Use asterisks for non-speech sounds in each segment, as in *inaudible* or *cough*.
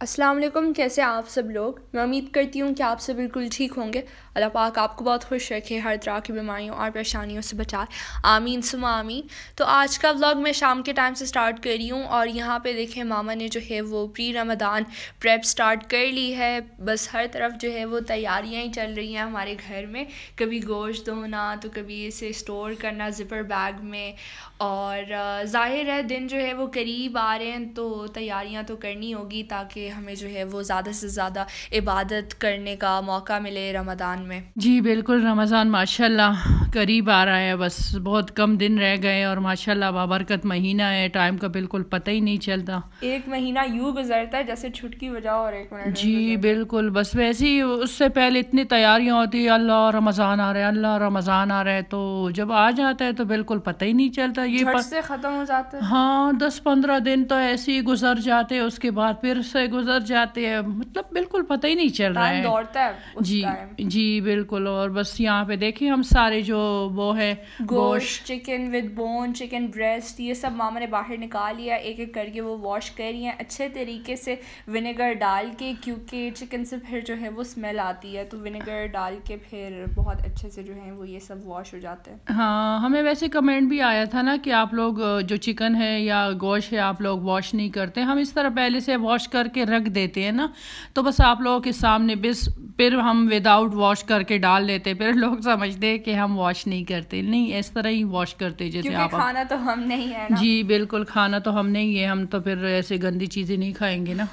अस्सलाम वालेकुम कैसे आप सब लोग? मैं उम्मीद करती हूँ कि आप सब बिल्कुल ठीक होंगे। अल्लाह पाक आपको बहुत खुश रखे, हर तरह की बीमारियों और परेशानियों से बचाए आमीन सुम आमीन। तो आज का व्लॉग मैं शाम के टाइम से स्टार्ट कर रही हूँ और यहाँ पे देखें मामा ने जो है वो प्री रमदान प्रेप स्टार्ट कर ली है। बस हर तरफ़ जो है वो तैयारियाँ ही चल रही हैं हमारे घर में। कभी गोश्त धोना तो कभी इसे स्टोर करना ज़िपर बैग में और ज़ाहिर है दिन जो है वो करीब आ रहे हैं तो तैयारियाँ तो करनी होगी ताकि हमें जो है वो ज़्यादा से ज़्यादा इबादत करने का मौका मिले रमज़ान में। जी बिल्कुल रमज़ान माशाल्लाह करीब आ रहा है बस बहुत कम दिन रह गए और माशाल्लाह बाबरकत महीना है टाइम का बिल्कुल पता ही नहीं चलता। एक महीना यूँ गुजरता है जैसे छुटकी बजाओ और एक मिनट जी बिल्कुल बस वैसे ही उससे पहले इतनी तैयारियाँ होती है अल्लाह रमज़ान आ रहा है अल्लाह रमज़ान आ रहा है तो जब आ जाता है तो बिल्कुल पता ही नहीं चलता ये. से ख़त्म हो जाते हैं। हाँ दस पंद्रह दिन तो ऐसे ही गुजर जाते हैं उसके बाद फिर से गुजर जाते हैं। मतलब बिल्कुल पता ही नहीं चल रहा है। दौड़ता है जी जी बिल्कुल और बस यहाँ पे देखिए हम सारे जो वो है गोश्त chicken with bone chicken breast ये सब मामा ने बाहर निकाल लिया एक एक करके वो वॉश कर रही हैं। अच्छे तरीके से विनेगर डाल के क्योंकि चिकन से फिर जो है वो स्मेल आती है तो विनेगर डाल के फिर बहुत अच्छे से जो है वो ये सब वॉश हो जाते हैं। हाँ हमें वैसे कमेंट भी आया था ना कि आप लोग जो चिकन है या गोश्त है आप लोग वॉश नहीं करते। हम इस तरह पहले से वॉश करके रख देते हैं ना। तो बस आप लोगों के सामने बिस फिर हम विदाउट वॉश करके डाल लेते फिर लोग समझते हैं कि हम वॉश नहीं करते। नहीं इस तरह ही वॉश करते जैसे आप खाना तो हम नहीं है ना। जी बिल्कुल खाना तो हम नहीं है। हम तो फिर ऐसे गंदी चीज़ें नहीं खाएँगे ना।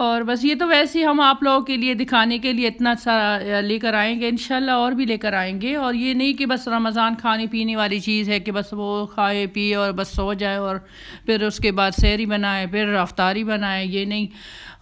*laughs* और बस ये तो वैसे ही हम आप लोगों के लिए दिखाने के लिए इतना सारा लेकर आएँगे। इनशाला और भी लेकर आएँगे। और ये नहीं कि बस रमज़ान खाने पीने वाली चीज़ है कि बस वो खाए पिए और बस सो जाए और फिर उसके बाद सहरी बनाए फिर रफ्तारी बनाए ये नहीं।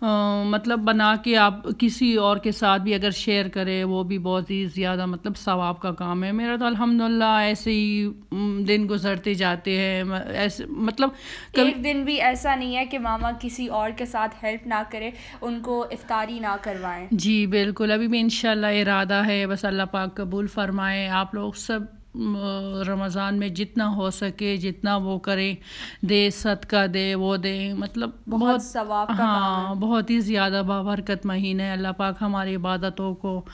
आ, मतलब बना के आप किसी और के साथ भी अगर शेयर करें वो भी बहुत ही ज़्यादा मतलब सवाब का काम है। मेरा तो अल्हम्दुलिल्लाह ऐसे ही दिन गुजरते जाते हैं। ऐसे मतलब एक दिन भी ऐसा नहीं है कि मामा किसी और के साथ हेल्प ना करे उनको इफ्तारी ना करवाएँ। जी बिल्कुल। अभी भी इन इरादा है बस अल्लाह पाक कबूल फरमाए। आप लोग सब रमज़ान में जितना हो सके जितना वो करें दे सदका दे वो दे। मतलब बहुत, बहुत सवाब हाँ बहुत ही ज़्यादा बाबरकत महीना है। अल्लाह पाक हमारी इबादतों को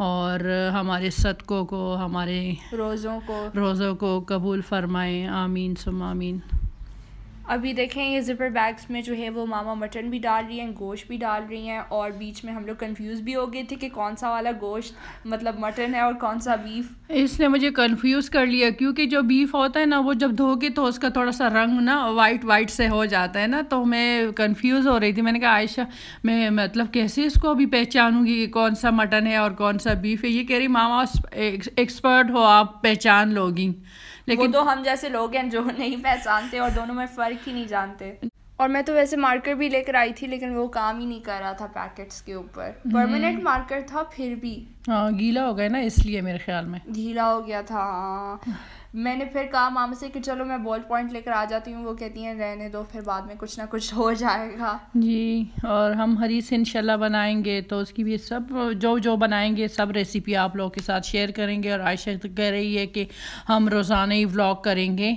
और हमारे सदक़ों को हमारे रोज़ों को। रोज़ों को कबूल फरमाएँ। आमीन सुम आमीन। अभी देखें, ये ज़िपर बैग्स में जो है, वो मामा मटन भी डाल रही हैं, गोश्त भी डाल रही हैं और बीच में हम लोग कन्फ्यूज़ भी हो गए थे कि कौन सा वाला गोश्त मतलब मटन है और कौन सा बीफ इसने मुझे कन्फ्यूज़ कर लिया, क्योंकि जो बीफ होता है ना, वो जब धोगे तो उसका थोड़ा सा रंग ना वाइट वाइट से हो जाता है ना तो मैं कन्फ्यूज़ हो रही थी। मैंने कहा, आयशा, मैं मतलब कैसे इसको अभी पहचानूँगी कि कौन सा मटन है और कौन सा बीफ है? ये कह रही, मामा एक्सपर्ट हो आप, पहचान लोगी। लेकिन वो तो हम जैसे लोग हैं जो *laughs* नहीं पहचानते और दोनों में फ़र्क ही नहीं जानते। और मैं तो वैसे मार्कर भी लेकर आई थी लेकिन वो काम ही नहीं कर रहा था पैकेट्स के ऊपर। परमानेंट हम्म। मार्कर था फिर भी। हाँ गीला हो गया ना इसलिए मेरे ख्याल में। गीला हो गया था हाँ। मैंने फिर कहा मामा से कि चलो मैं बॉल पॉइंट लेकर आ जाती हूँ, वो कहती हैं, रहने दो, फिर बाद में कुछ ना कुछ हो जाएगा। जी, और हम हरी से इनशाला बनाएँगे तो उसकी भी सब, जो जो बनाएँगे, सब रेसिपी आप लोगों के साथ शेयर करेंगे, और आयशा कह रही है कि हम रोज़ाना ही व्लॉग करेंगे।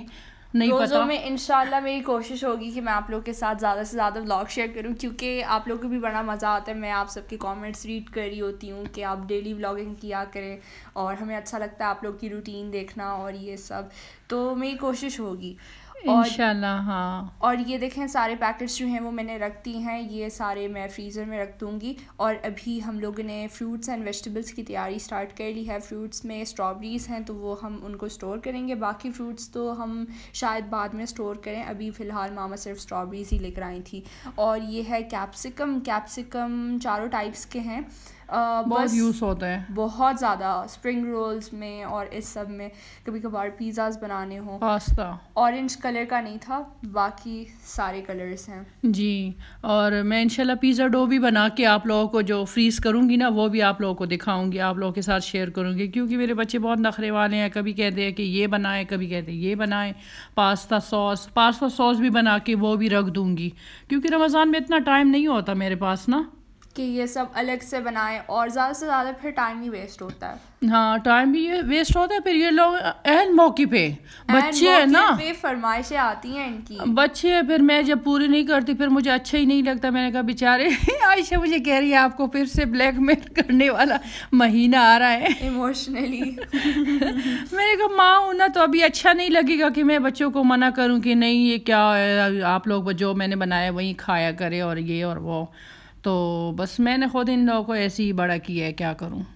नहीं रोज़ों में इनशाला मेरी कोशिश होगी कि मैं आप लोग के साथ ज़्यादा से ज़्यादा व्लॉग शेयर करूँ क्योंकि आप लोग को भी बड़ा मज़ा आता है। मैं आप सबके कमेंट्स रीड कर रही होती हूँ कि आप डेली व्लॉगिंग किया करें और हमें अच्छा लगता है आप लोग की रूटीन देखना और ये सब। तो मेरी कोशिश होगी। इंशाल्लाह हाँ। और ये देखें सारे पैकेट्स जो हैं वो मैंने रख दी हैं ये सारे मैं फ्रीज़र में रख दूँगी। और अभी हम लोगों ने फ्रूट्स एंड वेजिटेबल्स की तैयारी स्टार्ट कर ली है। फ्रूट्स में स्ट्रॉबेरीज़ हैं तो वो हम उनको स्टोर करेंगे। बाकी फ्रूट्स तो हम शायद बाद में स्टोर करें। अभी फ़िलहाल मामा सिर्फ़ स्ट्रॉबेरीज़ ही लेकर आई थी। और ये है कैप्सिकम। कैप्सिकम चारों टाइप्स के हैं। बहुत यूज़ होता है। बहुत ज़्यादा स्प्रिंग रोल्स में और इस सब में कभी कभार पिज़्ज़ाज बनाने हो। पास्ता। ऑरेंज कलर का नहीं था बाकी सारे कलर्स हैं। जी और मैं इंशाल्लाह पिज़्ज़ा डो भी बना के आप लोगों को जो फ्रीज़ करूँगी ना वो भी आप लोगों को दिखाऊँगी आप लोगों के साथ शेयर करूँगी क्योंकि मेरे बच्चे बहुत नखरे वाले हैं कभी कहते हैं कि ये बनाए कभी कहते हैं ये बनाए पास्ता सॉस पास्ता सॉस भी बना के वो भी रख दूँगी क्योंकि रमज़ान में इतना टाइम नहीं होता मेरे पास ना। कि ये सब अलग से बनाएँ और ज़्यादा से ज़्यादा फिर टाइम ही वेस्ट होता है। हाँ टाइम भी ये वेस्ट होता है फिर ये लोग अहन मौके पे बच्चे है ना। पे फरमाइशें आती हैं इनकी। बच्चे है फिर मैं जब पूरी नहीं करती फिर मुझे अच्छा ही नहीं लगता। मैंने कहा बेचारे *laughs* आयशा मुझे कह रही है आपको फिर से ब्लैकमेल करने वाला महीना आ रहा है। इमोशनली *laughs* मैंने कहा माँ हूँ ना तो अभी अच्छा नहीं लगेगा कि मैं बच्चों को मना करूँ कि नहीं ये क्या है? आप लोग जो मैंने बनाया वही खाया करे और ये और वो। तो बस मैंने खुद इन लोगों को ऐसे ही बड़ा किया है क्या करूँ?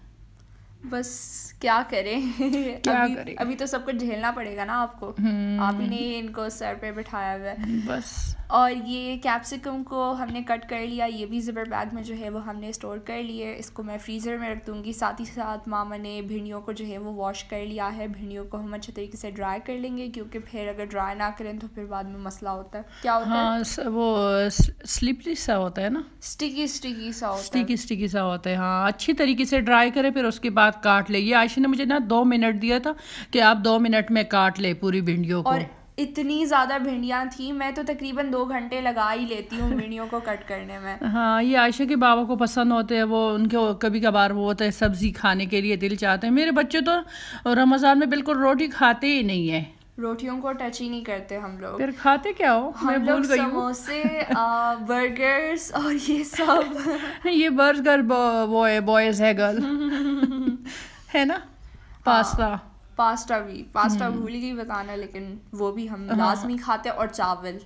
बस क्या करें? *laughs* क्या अभी, करें? अभी तो सब कुछ झेलना पड़ेगा ना आपको। आपने आप ही ने इनको सर पे बिठाया हुआ है। बस। और ये कैप्सिकम को हमने कट कर लिया ये भी ज़िपर बैग में जो है वो हमने स्टोर कर लिए। इसको मैं फ्रीज़र में रख दूँगी साथ ही साथ मामा ने भिंडियों को जो है वो वॉश कर लिया है। भिंडियों को हम अच्छे तरीके से ड्राई कर लेंगे क्योंकि फिर अगर ड्राई ना करें तो फिर बाद में मसला होता है। क्या होता हाँ? स- वो स्लिपरी सा होता है ना? स्टिकी स्टिकी सा होता है। स्टिकी स्टिकी सा होता है हाँ। अच्छी तरीके से ड्राई करें फिर उसके बाद काट ले। ये आयशा ने मुझे ना दो मिनट दिया था कि आप दो मिनट में काट ले पूरी भिंडियों को। और इतनी ज़्यादा भिंडियाँ थी मैं तो तकरीबन दो घंटे लगा ही लेती हूँ भिंडियों को कट करने में। *laughs* हाँ ये आयशा के बाबा को पसंद होते हैं वो उनके कभी कभार वो होता है सब्ज़ी खाने के लिए दिल चाहते हैं। मेरे बच्चे तो रमज़ान में बिल्कुल रोटी खाते ही नहीं है। रोटियों को टच ही नहीं करते हम लोग। फिर खाते क्या हो? मैं हम भूल लोग गई समोसे बर्गर्स और ये सब। *laughs* ये बर्गर है बॉयज़ है गर्ल *laughs* है ना? पास्ता। पास्ता भी पास्ता हम्म। भूल गई बताना लेकिन वो भी हम हाँ। लाजमी खाते हैं और चावल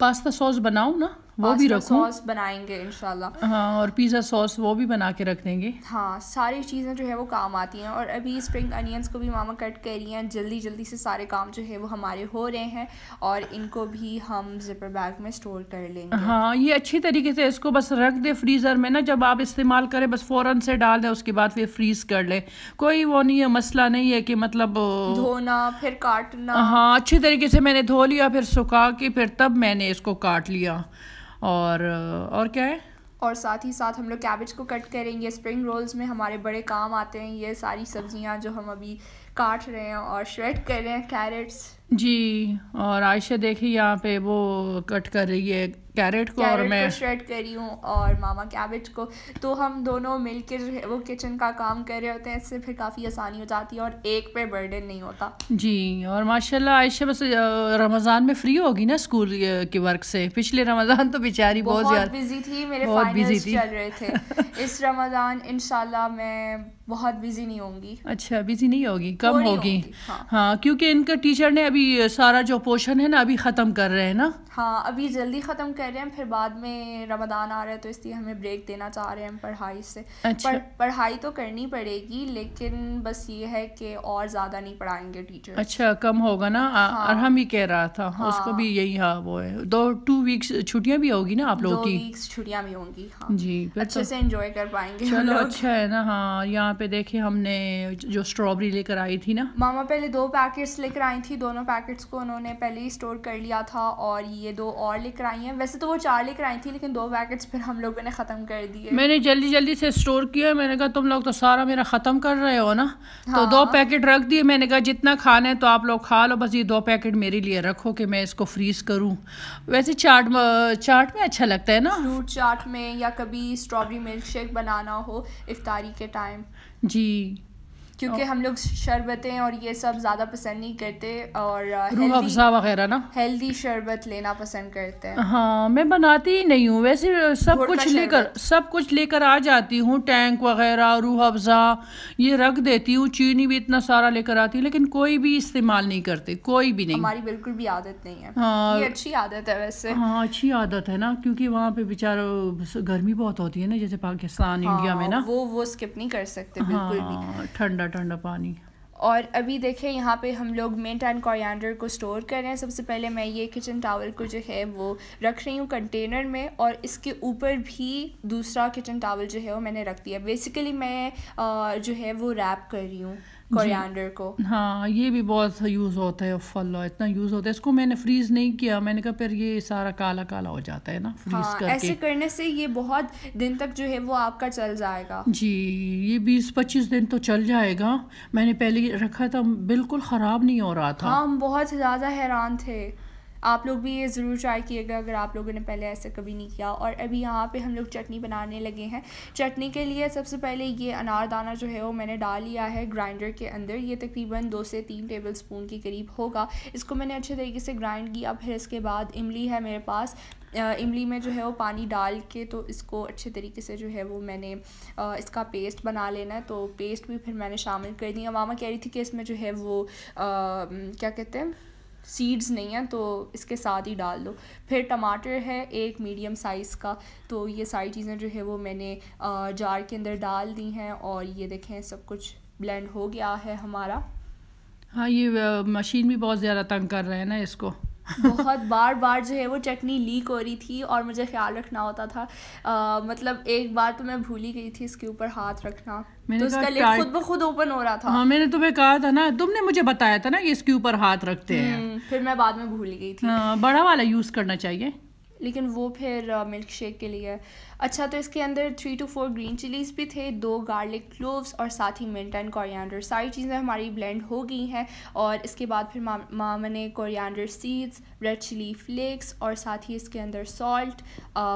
पास्ता सॉस बनाओ ना वो भी रखूँ। सॉस बनाएँगे इंशाल्लाह। हाँ और पिज़्ज़ा सॉस वो भी बना के रख देंगे। हाँ सारी चीज़ें जो है वो काम आती हैं और अभी स्प्रिंग अनियंस को भी मामा कट कर रही हैं। जल्दी जल्दी से सारे काम जो है वो हमारे हो रहे हैं और इनको भी हम जिपर बैग में स्टोर कर लेंगे। हाँ ये अच्छी तरीके से इसको बस रख दे फ्रीज़र में ना जब आप इस्तेमाल करें बस फ़ौरन से डाल दे उसके बाद फिर फ्रीज़ कर ले। कोई वो नहीं है मसला नहीं है कि मतलब धोना फिर काटना। हाँ अच्छी तरीके से मैंने धो लिया फिर सुखा के फिर तब मैंने इसको काट लिया। और और क्या है? और साथ ही साथ हम लोग कैबेज को कट करेंगे स्प्रिंग रोल्स में हमारे बड़े काम आते हैं ये सारी सब्ज़ियाँ जो हम अभी काट रहे हैं और श्रेड कर रहे हैं कैरेट्स जी और आयशा देखिए यहाँ पे वो कट कर रही है कैरेट को और मैं को श्रेड करी हूँ और मामा कैबेज को। तो हम दोनों मिलकर वो किचन का काम कर रहे होते हैं इससे फिर काफ़ी आसानी हो जाती है और एक पे बर्डन नहीं होता। जी और माशाल्लाह आयशा बस रमज़ान में फ्री होगी ना स्कूल के वर्क से? पिछले रमज़ान तो बेचारी बहुत बहुत बिज़ी थी मेरे बहुत फाइनल्स थी। चल रहे थे। *laughs* इस रमज़ान इंशाल्लाह मैं बहुत बिज़ी नहीं होंगी। अच्छा बिज़ी नहीं होगी कम होगी। होगी, हाँ। हाँ क्योंकि इनका टीचर ने अभी सारा जो पोर्शन है ना अभी ख़त्म कर रहे हैं ना? हाँ अभी जल्दी ख़त्म कर रहे हैं फिर बाद में रमदान आ रहा है तो इसलिए हमें ब्रेक देना चाह रहे हैं पढ़ाई से। अच्छा। पर, पढ़ाई तो करनी पड़ेगी लेकिन बस ये है कि और ज़्यादा नहीं पढ़ाएँगे टीचर अच्छा कम होगा ना? हाँ। और हम ही कह रहा था। हाँ। उसको भी यही हाँ वो है। दो टू वीक्स छुट्टियाँ भी होगी ना आप लोगों की? छुट्टियाँ भी होंगी हाँ। जी अच्छे तो से एंजॉय कर पाएँगे चलो अच्छा है ना हाँ यहाँ पे देखिए हमने जो स्ट्रॉबेरी लेकर आई थी ना। मामा पहले दो पैकेट्स लेकर आई थी दोनों पैकेट्स को उन्होंने पहले ही स्टोर कर लिया था और ये दो और लेकर आई हैं। वैसे तो वो चार लेकर आई थी लेकिन दो पैकेट्स फिर हम लोगों ने ख़त्म कर दिए। मैंने जल्दी जल्दी से स्टोर किया मैंने कहा तुम लोग तो सारा मेरा ख़त्म कर रहे हो ना? हाँ। तो हाँ। दो पैकेट रख दिए मैंने कहा जितना खाना है तो आप लोग खा लो बस ये दो पैकेट मेरे लिए रखो कि मैं इसको फ्रीज करूँ। वैसे चाट चाट में अच्छा लगता है ना? फ्रूट चाट में या कभी स्ट्रॉबेरी मिल्क शेक बनाना हो इफ्तारी के टाइम जी क्योंकि हम लोग शरबतें और ये सब ज़्यादा पसंद नहीं करते और रूह अफ़ज़ा वगैरह ना? हेल्दी शरबत लेना पसंद करते हैं। हाँ मैं बनाती ही नहीं हूँ। वैसे सब कुछ लेकर सब कुछ लेकर आ जाती हूँ। टैंक वगैरह रूह अफ़ज़ा ये रख देती हूँ। चीनी भी इतना सारा लेकर आती हूँ लेकिन कोई भी इस्तेमाल नहीं करते। कोई भी नहीं। हमारी बिल्कुल भी आदत नहीं है। हाँ। ये अच्छी आदत है वैसे। हाँ अच्छी आदत है ना क्योंकि वहाँ पे बेचारा गर्मी बहुत होती है ना जैसे पाकिस्तान इंडिया में हाँ, ना। वो वो स्किप नहीं कर सकते बिल्कुल भी। हाँ ठंडा ठंडा पानी। और अभी देखें, यहाँ पे हम लोग मिंट एंड कोरिएंडर को स्टोर कर रहे हैं। सबसे पहले मैं ये किचन टावल को जो है, वो रख रही हूँ कंटेनर में और इसके ऊपर भी दूसरा किचन टावल जो है, वो मैंने रख दिया। बेसिकली मैं जो है, वो रैप कर रही हूँ। कोरिएंडर को। हाँ ये भी बहुत यूज़ होता है फल इतना यूज़ होता है। इसको मैंने फ्रीज नहीं किया। मैंने कहा फिर ये सारा काला काला हो जाता है ना फ्रीज हाँ करके। ऐसे करने से ये बहुत दिन तक जो है वो आपका चल जाएगा। जी ये बीस पच्चीस दिन तो चल जाएगा। मैंने पहले रखा था बिल्कुल ख़राब नहीं हो रहा था। हाँ हम बहुत ज़्यादा हैरान थे। आप लोग भी ये ज़रूर ट्राई कीजिएगा अगर आप लोगों ने पहले ऐसा कभी नहीं किया। और अभी यहाँ पे हम लोग चटनी बनाने लगे हैं। चटनी के लिए सबसे पहले ये अनारदाना जो है वो मैंने डाल लिया है ग्राइंडर के अंदर। ये तकरीबन दो से तीन टेबल स्पून के करीब होगा। इसको मैंने अच्छे तरीके से ग्राइंड किया फिर इसके बाद इमली है मेरे पास। इमली में जो है वो पानी डाल के तो इसको अच्छे तरीके से जो है वो मैंने इसका पेस्ट बना लेना है। तो पेस्ट भी फिर मैंने शामिल कर दिया। मामा कह रही थी कि इसमें जो है वो आ, क्या कहते हैं? सीड्स नहीं हैं तो इसके साथ ही डाल दो। फिर टमाटर है एक मीडियम साइज़ का तो ये सारी चीज़ें जो है वो मैंने जार के अंदर डाल दी हैं और ये देखें सब कुछ ब्लेंड हो गया है हमारा। हाँ ये मशीन भी बहुत ज़्यादा तंग कर रहे हैं ना इसको। बहुत बार बार जो है वो चटनी लीक हो रही थी और मुझे ख्याल रखना होता था। आ, मतलब एक बार तो मैं भूल ही गई थी इसके ऊपर हाथ रखना। मैंने तो उसका लिड खुद ब खुद ओपन हो रहा था। हाँ मैंने तुम्हें कहा था ना तुमने मुझे बताया था ना कि इसके ऊपर हाथ रखते हैं। हम्म, फिर मैं बाद में भूल गई थी। आ, बड़ा वाला यूज़ करना चाहिए। लेकिन वो फिर मिल्क शेक के लिए। अच्छा तो इसके अंदर three two four green chillies भी थे, दो गार्लिक क्लोव्स और साथ ही मिंट एंड कोरिएंडर सारी चीज़ें हमारी ब्लेंड हो गई हैं और इसके बाद फिर मामा ने coriander seeds red chilli flakes और साथ ही इसके अंदर सॉल्ट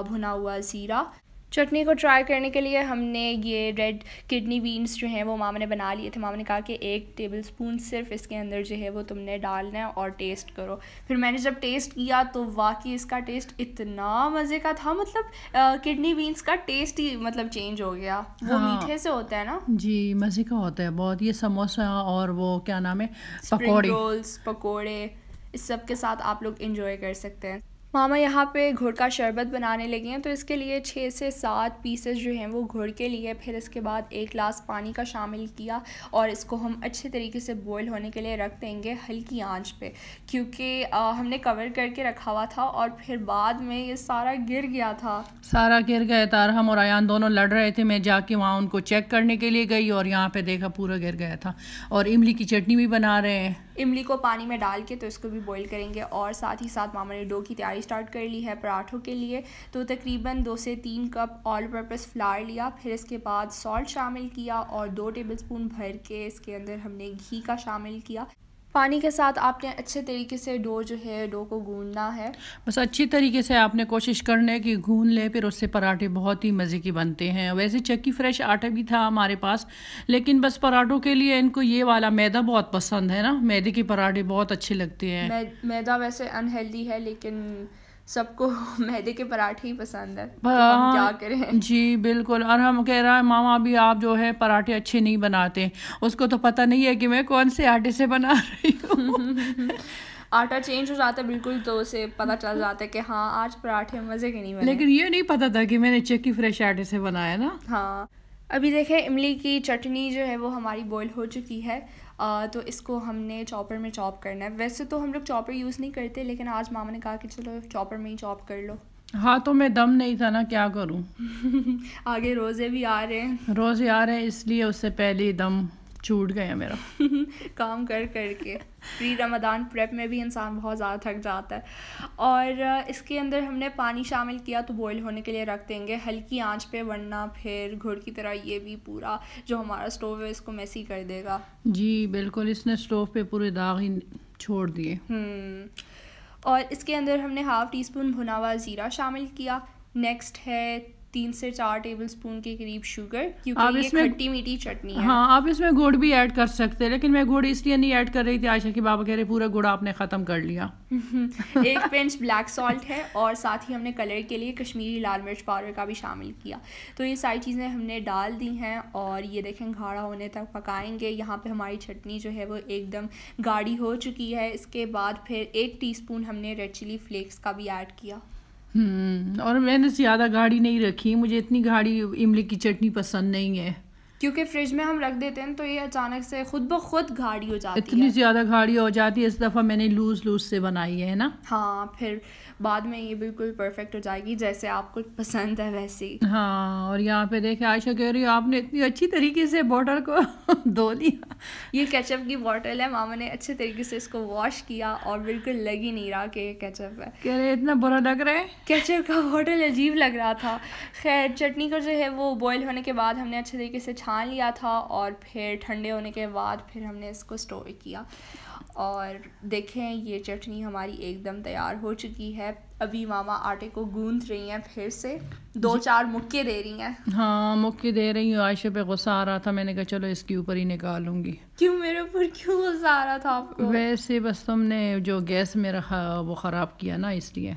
भुना हुआ ज़ीरा। चटनी को ट्राई करने के लिए हमने ये रेड किडनी बीन्स जो हैं वो मामा ने बना लिए थे। मामा ने कहा कि एक टेबल स्पून सिर्फ़ इसके अंदर जो है वो तुमने डालना है और टेस्ट करो। फिर मैंने जब टेस्ट किया तो वाकई इसका टेस्ट इतना मज़े का था मतलब किडनी बीन्स का टेस्ट ही मतलब चेंज हो गया। वो हाँ, मीठे से होता है ना? जी मज़े का होता है बहुत। ये समोसा और वो क्या नाम है? पकौड़े। रोल्स पकौड़े इस सब के साथ आप लोग इंजॉय कर सकते हैं। मामा यहाँ पे गुड़ का शरबत बनाने लगे हैं तो इसके लिए छः से सात पीसेस जो हैं वो गुड़ के लिए, फिर इसके बाद एक गिलास पानी का शामिल किया और इसको हम अच्छे तरीके से बॉईल होने के लिए रख देंगे हल्की आँच पे, क्योंकि हमने कवर करके रखा हुआ था और फिर बाद में ये सारा गिर गया था। सारा गिर गया था हम और अयान दोनों लड़ रहे थे, मैं जाके वहाँ उनको चेक करने के लिए गई और यहाँ पर देखा पूरा गिर गया था। और इमली की चटनी भी बना रहे हैं। इमली को पानी में डाल के तो इसको भी बॉईल करेंगे और साथ ही साथ मामा ने डो की तैयारी स्टार्ट कर ली है पराठों के लिए। तो तकरीबन दो से तीन कप ऑल पर्पज़ फ्लार लिया, फिर इसके बाद सॉल्ट शामिल किया और दो टेबल स्पून भर के इसके अंदर हमने घी का शामिल किया। पानी के साथ आपने अच्छे तरीके से डो जो है डो को गूंदना है। बस अच्छी तरीके से आपने कोशिश करना है कि गूंद ले फिर उससे पराठे बहुत ही मज़े के बनते हैं। वैसे चक्की फ्रेश आटा भी था हमारे पास लेकिन बस पराठों के लिए इनको ये वाला मैदा बहुत पसंद है ना? मैदे के पराठे बहुत अच्छे लगते हैं। मैदा वैसे अनहेल्दी है लेकिन सबको *laughs* मैदे के पराठे ही पसंद है तो हम क्या करें? जी बिल्कुल। और हम कह रहा है मामा भी आप जो है पराठे अच्छे नहीं बनाते। उसको तो पता नहीं है कि मैं कौन से आटे से बना रही हूँ। *laughs* आटा चेंज हो जाता है बिल्कुल तो उसे पता चल जाता है कि हाँ आज पराठे मज़े के नहीं बने। लेकिन ये नहीं पता था कि मैंने चक्की फ्रेश आटे से बनाया ना। हाँ। अभी देखें इमली की चटनी जो है वो हमारी बॉईल हो चुकी है। आ, तो इसको हमने चॉपर में चॉप करना है। वैसे तो हम लोग चॉपर यूज़ नहीं करते लेकिन आज मामा ने कहा कि चलो चॉपर में ही चॉप कर लो। हाँ तो मैं दम नहीं था ना क्या करूँ? *laughs* आगे रोज़े भी आ रहे हैं। रोज़े आ रहे हैं इसलिए उससे पहले दम छूट गया मेरा। *laughs* काम कर कर के प्री रमदान प्रेप में भी इंसान बहुत ज़्यादा थक जाता है। और इसके अंदर हमने पानी शामिल किया तो बॉईल होने के लिए रख देंगे। हल्की आँच पे वरना फिर घुड़ की तरह ये भी पूरा जो हमारा स्टोव है इसको मैसी कर देगा। जी बिल्कुल इसने स्टोव पे पूरे दाग ही छोड़ दिए। हम्म, और इसके अंदर हमने हाफ़ टी स्पून भुना हुआ ज़ीरा शामिल किया। नेक्स्ट है तीन से चार टेबल स्पून के करीब शुगर क्योंकि ये खट्टी मीठी चटनी है। हाँ आप इसमें गुड़ भी ऐड कर सकते हैं लेकिन मैं गुड़ इसलिए नहीं ऐड कर रही थी आशा की बाबा कह रहे पूरा गुड़ आपने ख़त्म कर लिया। *laughs* एक पिंच ब्लैक सॉल्ट है और साथ ही हमने कलर के लिए कश्मीरी लाल मिर्च पाउडर का भी शामिल किया। तो ये सारी चीज़ें हमने डाल दी हैं और ये देखें घाड़ा होने तक पकाएँगे। यहाँ पे हमारी चटनी जो है वो एकदम गाढ़ी हो चुकी है। इसके बाद फिर एक टीस्पून हमने रेड चिली फ्लेक्स का भी ऐड किया। और मैंने ज़्यादा गाढ़ी नहीं रखी मुझे इतनी गाढ़ी इमली की चटनी पसंद नहीं है। क्योंकि फ्रिज में हम रख देते हैं तो ये अचानक से खुद ब खुद गाढ़ी हो जाती इतनी है। इतनी ज़्यादा गाढ़ी हो जाती है इस दफ़ा मैंने लूज़ लूज़ से बनाई है ना? हाँ फिर बाद में ये बिल्कुल परफेक्ट हो जाएगी जैसे आपको पसंद है वैसे। हाँ और यहाँ पे देखे आयशा कह रही आपने इतनी अच्छी तरीके से बॉटल को *laughs* धो लिया। ये केचप की बॉटल है मामा ने अच्छे तरीके से इसको वॉश किया और बिल्कुल लग ही नहीं रहा कि ये केचप है। कह रहे इतना बुरा लग रहा है? केचप का बॉटल अजीब लग रहा था। खैर चटनी का जो है वो बॉयल होने के बाद हमने अच्छे तरीके से छान लिया था और फिर ठंडे होने के बाद फिर हमने इसको स्टोर किया। और देखें ये चटनी हमारी एकदम तैयार हो चुकी है। अभी मामा आटे को गूंथ रही हैं फिर से। दो चार मुक्के दे रही हैं। हाँ मुक्के दे रही हूँ। आयशा पे गुस्सा आ रहा था। मैंने कहा चलो इसके ऊपर ही निकालूँगी। क्यों? मेरे ऊपर क्यों गुस्सा आ रहा था आपको? वैसे बस तुमने जो गैस में रखा वो ख़राब किया ना इसलिए।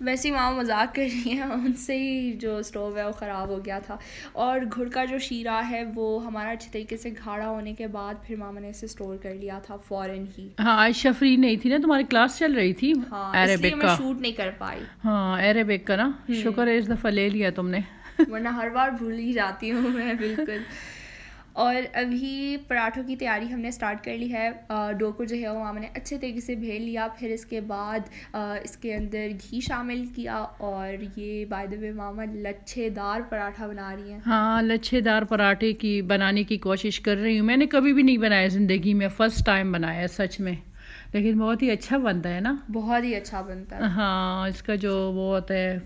वैसे ही मामा मज़ाक कर रही हैं उनसे ही जो स्टोव है वो ख़राब हो गया था। और घुड़ का जो शीरा है वो हमारा अच्छे तरीके से घाड़ा होने के बाद फिर मामा ने इसे स्टोर कर लिया था फॉरन ही। हाँ आयशा फ्री नहीं थी ना तुम्हारी क्लास चल रही थी हाँ अरेबिक का। शूट नहीं कर पाई। हाँ अरेबिक का ना। हम्म। शुक्र है इस दफ़ा ले लिया तुमने। वरना हर बार भूल ही जाती हूँ मैं बिल्कुल। *laughs* और अभी पराठों की तैयारी हमने स्टार्ट कर ली है। डो को जो है वो मामा ने अच्छे तरीके से भेल लिया। फिर इसके बाद इसके अंदर घी शामिल किया और ये बाय द वे मामा लच्छेदार पराठा बना रही हैं। हाँ लच्छेदार पराठे की बनाने की कोशिश कर रही हूँ। मैंने कभी भी नहीं बनाया ज़िंदगी में फ़र्स्ट टाइम बनाया है सच में। लेकिन बहुत ही अच्छा बनता है ना? बहुत ही अच्छा बनता है। हाँ इसका जो वो होता है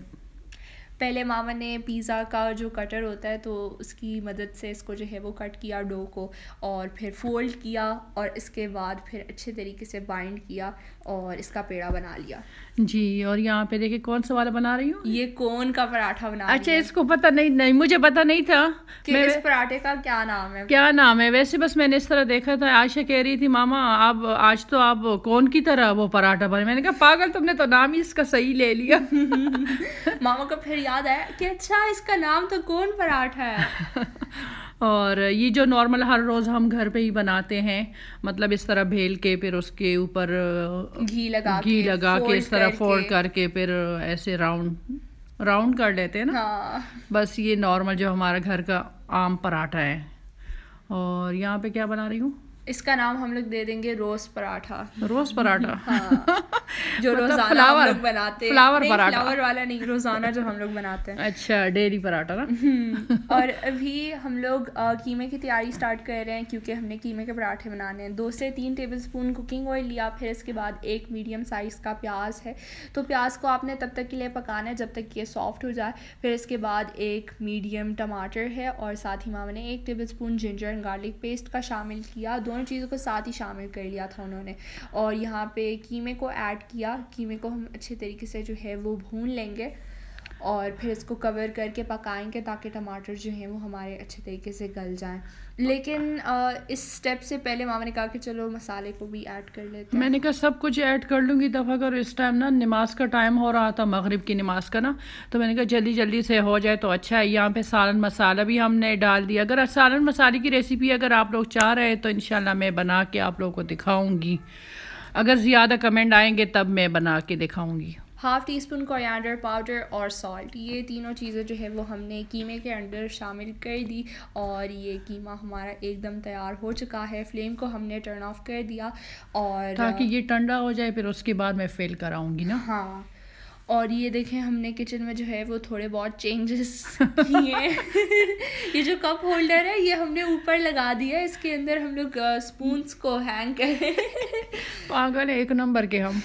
पहले मामा ने पिज़्ज़ा का जो कटर होता है तो उसकी मदद से इसको जो है वो कट किया डो को और फिर फोल्ड किया और इसके बाद फिर अच्छे तरीके से बाइंड किया और इसका पेड़ा बना लिया। जी और यहाँ पे देखिए कौन सा वाला बना रही हूँ? ये कोन का पराठा बना रही अच्छा इसको पता नहीं नहीं मुझे पता नहीं था। कि इस पराठे का क्या नाम है? क्या नाम है? वैसे बस मैंने इस तरह देखा था। आयशा कह रही थी मामा आप आज तो आप कौन की तरह वो पराठा बने? मैंने कहा पागल तुमने तो नाम ही इसका सही ले लिया. *laughs* मामा को फिर याद आया कि अच्छा इसका नाम तो कौन पराठा है? *laughs* और ये जो नॉर्मल हर रोज़ हम घर पे ही बनाते हैं मतलब इस तरह भेल के फिर उसके ऊपर घी लगा घी लगा के इस तरह फोल्ड करके। फिर ऐसे राउंड राउंड कर लेते हैं ना? हाँ। बस ये नॉर्मल जो हमारा घर का आम पराठा है। और यहाँ पे क्या बना रही हूँ? इसका नाम हम लोग दे देंगे रोज पराठा। रोज पराठा? हाँ जो मतलब रोज़ाना हम लोग बनाते हैं। नहीं, पराठा। flower वाला नहीं रोज़ाना जो हम लोग बनाते हैं। अच्छा डेरी पराठा ना? हम्म, और अभी हम लोग कीमे की तैयारी स्टार्ट कर रहे हैं क्योंकि हमने कीमे के पराठे बनाने हैं। दो से तीन टेबल स्पून कुकिंग ऑयल लिया फिर इसके बाद एक मीडियम साइज़ का प्याज है। तो प्याज को आपने तब तक के लिए पकाना है जब तक ये सॉफ्ट हो जाए। फिर इसके बाद एक मीडियम टमाटर है और साथ ही मामा ने एक tablespoon ginger and garlic paste का शामिल किया। दोनों चीज़ों को साथ ही शामिल कर लिया था उन्होंने। और यहाँ पे कीमे को ऐड किया। कीमे को हम अच्छे तरीके से जो है वो भून लेंगे। और फिर इसको कवर करके पकाएँगे ताकि टमाटर जो हैं वो हमारे अच्छे तरीके से गल जाएँ। लेकिन इस स्टेप से पहले मामा ने कहा कि चलो मसाले को भी ऐड कर लेते हैं। मैंने कहा सब कुछ ऐड कर लूँगी दफ़ा करो इस टाइम ना नमाज़ का टाइम हो रहा था, मगरिब की नमाज़ का ना तो मैंने कहा जल्दी जल्दी से हो जाए तो अच्छा है। यहाँ पे सालन मसाला भी हमने डाल दिया। अगर सालन मसाले की रेसिपी अगर आप लोग चाह रहे हैं तो इंशाल्लाह मैं बना के आप लोगों को दिखाऊँगी। अगर ज़्यादा कमेंट आएँगे, तब मैं बना के दिखाऊँगी। Half teaspoon coriander powder और सॉल्ट ये तीनों चीज़ें जो है वो हमने कीमे के अंदर शामिल कर दी और ये कीमा हमारा एकदम तैयार हो चुका है। फ्लेम को हमने टर्न ऑफ़ कर दिया और ताकि ये ठंडा हो जाए फिर उसके बाद मैं फेल कराऊँगी ना। हाँ और ये देखें हमने किचन में जो है वो थोड़े बहुत चेंजेस *laughs* किए। ये जो कप होल्डर है ये हमने ऊपर लगा दिया है। इसके अंदर हम लोग स्पून्स को हैंग करें। पागल है एक नंबर के हम।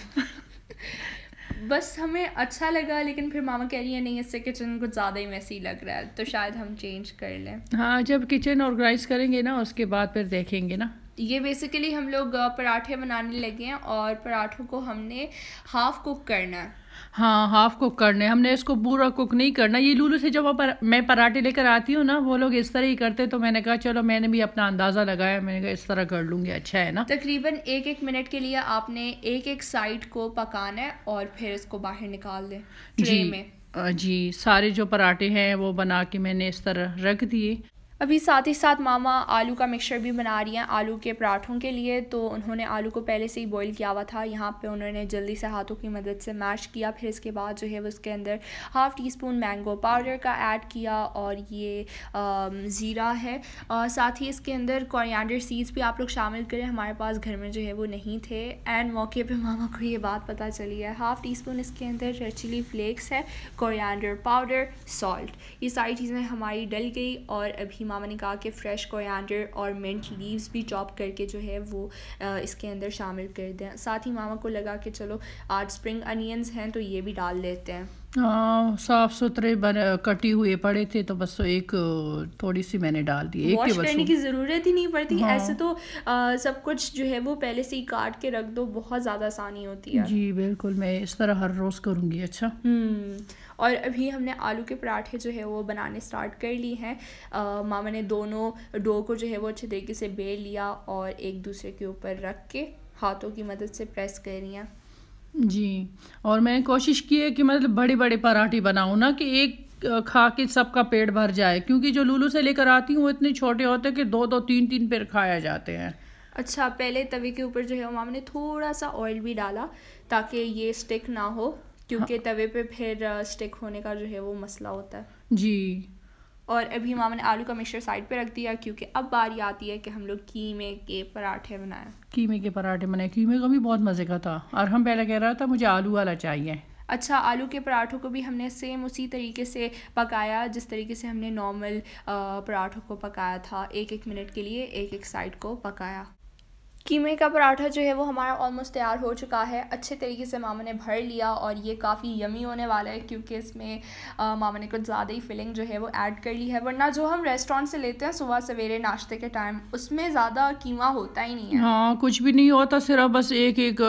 बस हमें अच्छा लगा लेकिन फिर मामा कह रही है नहीं इससे किचन कुछ ज़्यादा ही मैसी लग रहा है तो शायद हम चेंज कर लें. हाँ जब किचन ऑर्गेनाइज करेंगे ना उसके बाद फिर देखेंगे ना। ये बेसिकली हम लोग पराठे बनाने लगे हैं और पराठों को हमने हाफ़ कुक करना है। हाँ हाफ़ कुक करने। हमने इसको पूरा कुक नहीं करना। ये लूलू से जब मैं पर, मैं पराठे लेकर आती हूँ ना वो लोग इस तरह ही करते तो मैंने कहा चलो मैंने भी अपना अंदाज़ा लगाया। मैंने कहा इस तरह कर लूँगी अच्छा है ना? तकरीबन एक एक मिनट के लिए आपने एक एक साइड को पकाना है और फिर इसको बाहर निकाल दें ट्रे जी में। जी सारे जो पराठे हैं वो बना के मैंने इस तरह रख दिए। अभी साथ ही साथ मामा आलू का मिक्सचर भी बना रही हैं, आलू के पराठों के लिए। तो उन्होंने आलू को पहले से ही बॉईल किया हुआ था। यहाँ पे उन्होंने जल्दी से हाथों की मदद से मैश किया। फिर इसके बाद जो है वो उसके अंदर half teaspoon mango powder का ऐड किया और ये ज़ीरा है। और साथ ही इसके अंदर कोरिएंडर सीड्स भी आप लोग शामिल करें। हमारे पास घर में जो है वो नहीं थे। एंड मौके पर मामा को ये बात पता चली है। हाफ़ टी स्पून इसके अंदर चिली फ्लेक्स है कोरिएंडर पाउडर सॉल्ट ये सारी चीज़ें हमारी डल गई और अभी मामा ने कहा कि फ़्रेश कोरिएंडर और मिंट लीव्स भी चॉप करके जो है वो अ, इसके अंदर शामिल कर दें। साथ ही मामा को लगा कि चलो आज स्प्रिंग अनियंस हैं तो ये भी डाल लेते हैं। हाँ साफ़ सुथरे कटी हुए पड़े थे तो बस एक थोड़ी सी मैंने डाल दी वॉश करने की ज़रूरत ही नहीं पड़ती। हाँ। ऐसे तो आ, सब कुछ जो है वो पहले से ही काट के रख दो बहुत ज़्यादा आसानी होती है। जी बिल्कुल मैं इस तरह हर रोज़ करूँगी अच्छा? हम्म, और अभी हमने आलू के पराठे जो है वो बनाने स्टार्ट कर ली हैं। मामा ने दोनों डो को जो है वो अच्छे तरीके से बेल लिया और एक दूसरे के ऊपर रख के हाथों की मदद से प्रेस कर रही हैं। जी और मैंने कोशिश की है कि मतलब बड़े बड़े पराठे बनाऊँ ना कि एक खा के सबका पेट भर जाए क्योंकि जो लूलू से लेकर आती हूँ वो इतने छोटे होते हैं कि दो दो तीन तीन पेड़ खाया जाते हैं। अच्छा पहले तवे के ऊपर जो है मामा ने थोड़ा सा ऑयल भी डाला ताकि ये स्टिक ना हो। क्योंकि हाँ। तवे पे फिर स्टिक होने का जो है वो मसला होता है। जी। और अभी मामा ने आलू का मिक्सचर साइड पे रख दिया क्योंकि अब बारी आती है कि हम लोग कीमे के पराठे बनाएँ। कीमे के पराठे बनाए। कीमे का भी बहुत मज़े का था। और हम पहले कह रहा था मुझे आलू वाला चाहिए। अच्छा आलू के पराठों को भी हमने सेम उसी तरीके से पकाया जिस तरीके से हमने नॉर्मल पराठों को पकाया था। एक एक मिनट के लिए एक एक साइड को पकाया। कीमे का पराठा जो है वो हमारा ऑलमोस्ट तैयार हो चुका है। अच्छे तरीके से मामा ने भर लिया और ये काफ़ी यमी होने वाला है क्योंकि इसमें मामा ने कुछ ज़्यादा ही फिलिंग जो है वो ऐड कर ली है। वरना जो हम रेस्टोरेंट से लेते हैं सुबह सवेरे नाश्ते के टाइम उसमें ज़्यादा कीमा होता ही नहीं है। हाँ कुछ भी नहीं होता सिर्फ़ बस एक एक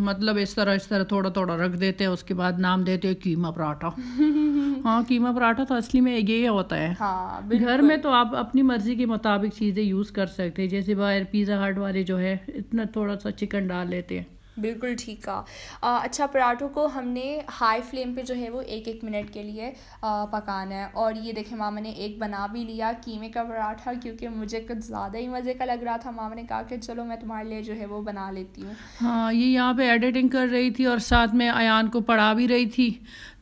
मतलब इस तरह इस तरह थोड़ा थोड़ा रख देते हैं उसके बाद नाम देते हैं कीमा पराठा। *laughs* हाँ कीमा पराठा तो असली में ये होता है। हाँ घर में तो आप अपनी मर्ज़ी के मुताबिक चीज़ें यूज़ कर सकते हैं जैसे बाहर पिज़्ज़ा हट वाले जो है इतना थोड़ा सा चिकन डाल लेते हैं। बिल्कुल ठीक कहा। अच्छा पराठों को हमने हाई फ्लेम पे जो है वो एक एक मिनट के लिए आ, पकाना है। और ये देखें मामा ने एक बना भी लिया कीमे का पराठा क्योंकि मुझे कुछ ज़्यादा ही मज़े का लग रहा था। मामा ने कहा कि चलो मैं तुम्हारे लिए जो है वो बना लेती हूँ। हाँ ये यहाँ पे एडिटिंग कर रही थी और साथ में अयान को पढ़ा भी रही थी।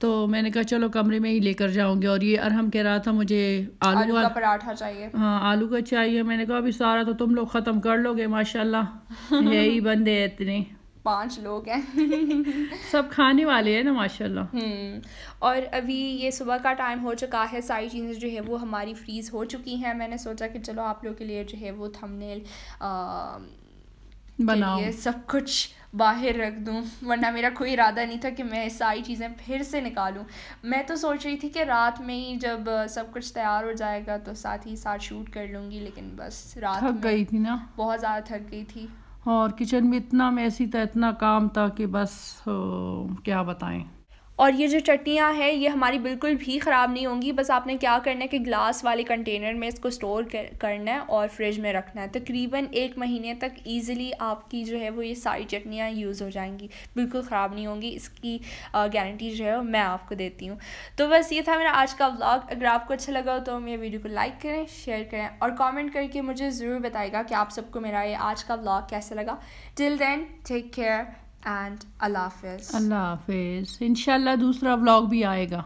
तो मैंने कहा चलो कमरे में ही लेकर जाऊँगी। और ये अरहम कह रहा था मुझे आलू, आलू का पराठा चाहिए। हाँ आलू का चाहिए। मैंने कहा अभी सारा तो तुम लोग ख़त्म कर लोगे माशाल्लाह। *laughs* यही बंदे इतने। पाँच लोग हैं। *laughs* सब खाने वाले हैं ना माशाल्लाह। हम्म और अभी ये सुबह का टाइम हो चुका है सारी चीज़ें जो है वो हमारी फ्रीज़ हो चुकी हैं। मैंने सोचा कि चलो आप लोग के लिए जो है वो थंबनेल बनाओ सब कुछ बाहर रख दूँ वरना मेरा कोई इरादा नहीं था कि मैं सारी चीज़ें फिर से निकालूँ। मैं तो सोच रही थी कि रात में ही जब सब कुछ तैयार हो जाएगा तो साथ ही साथ शूट कर लूँगी लेकिन बस रात थक गई थी ना? बहुत ज़्यादा थक गई थी। और किचन में इतना मैसी था इतना काम था कि बस क्या बताएँ। और ये जो चटनियाँ हैं ये हमारी बिल्कुल भी ख़राब नहीं होंगी। बस आपने क्या करना है कि ग्लास वाले कंटेनर में इसको स्टोर कर, करना है और फ्रिज में रखना है। तकरीबन एक महीने तक ईज़िली आपकी जो है वो ये सारी चटनियाँ यूज़ हो जाएँगी। बिल्कुल ख़राब नहीं होंगी। इसकी गारंटी जो है मैं आपको देती हूँ। तो बस ये था मेरा आज का व्लॉग अगर आपको अच्छा लगा हो तो मेरे वीडियो को लाइक करें शेयर करें और कॉमेंट करके मुझे ज़रूर बताएगा कि आप सबको मेरा ये आज का व्लॉग कैसा लगा। Till then take care and अल्लाह हाफिज़ अल्लाह हाफिज़। इंशाल्लाह दूसरा व्लॉग भी आएगा।